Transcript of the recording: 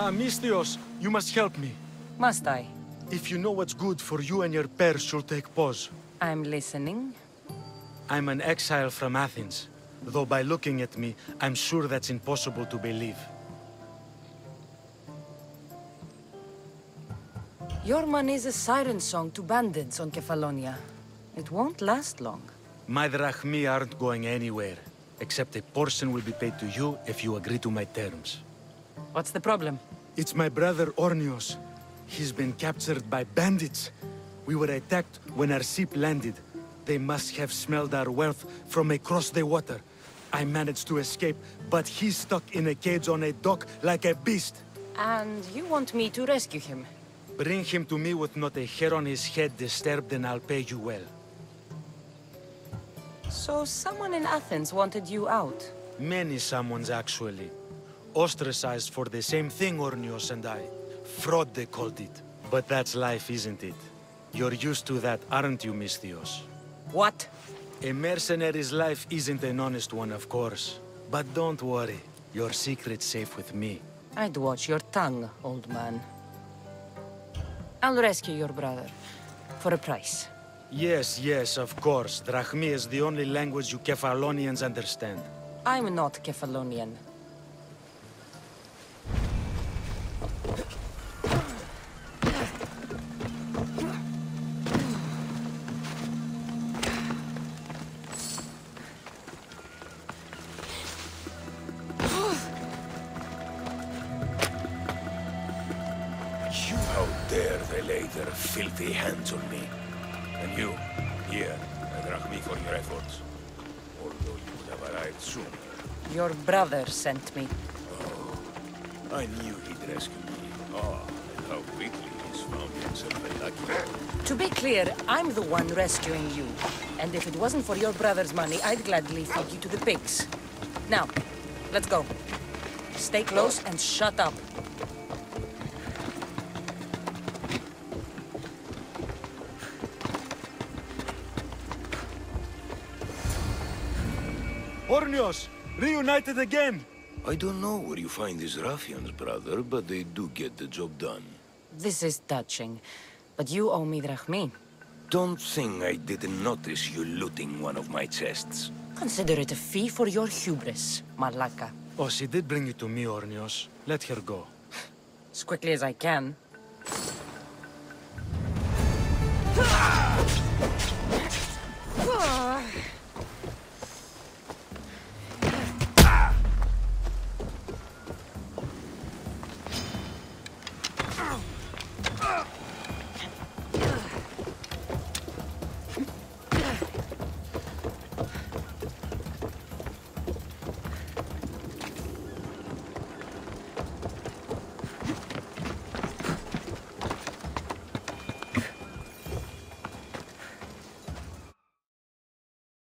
Ah, Misthios, you must help me. Must I? If you know what's good for you and your pairs, you'll take pause. I'm listening. I'm an exile from Athens. Though by looking at me, I'm sure that's impossible to believe. Your money's a siren song to bandits on Kefalonia. It won't last long. My drachmae aren't going anywhere. Except a portion will be paid to you if you agree to my terms. What's the problem? It's my brother Orneos. He's been captured by bandits. We were attacked when our ship landed. They must have smelled our wealth from across the water. I managed to escape, but he's stuck in a cage on a dock like a beast. And you want me to rescue him? Bring him to me with not a hair on his head disturbed and I'll pay you well. So someone in Athens wanted you out? Many someones, actually. Ostracized for the same thing, Orneos and I. Fraud, they called it. But that's life, isn't it? You're used to that, aren't you, Misthios? What? A mercenary's life isn't an honest one, of course. But don't worry. Your secret's safe with me. I'd watch your tongue, old man. I'll rescue your brother. For a price. Yes, yes, of course. Drachmae is the only language you Kefalonians understand. I'm not Kefalonian. Dare they lay their filthy hands on me? And you, here, a drachmae for your efforts. Although you would have arrived soon. Your brother sent me. Oh, I knew he'd rescue me. Ah, and how quickly he's found himself a lucky. To be clear, I'm the one rescuing you. And if it wasn't for your brother's money, I'd gladly feed you to the pigs. Now, let's go. Stay close and shut up. Orneos! Reunited again! I don't know where you find these ruffians, brother, but they do get the job done. This is touching. But you owe me drachmae. Don't think I didn't notice you looting one of my chests. Consider it a fee for your hubris, Malaka. Oh, she did bring you to me, Orneos. Let her go. As quickly as I can. Ah!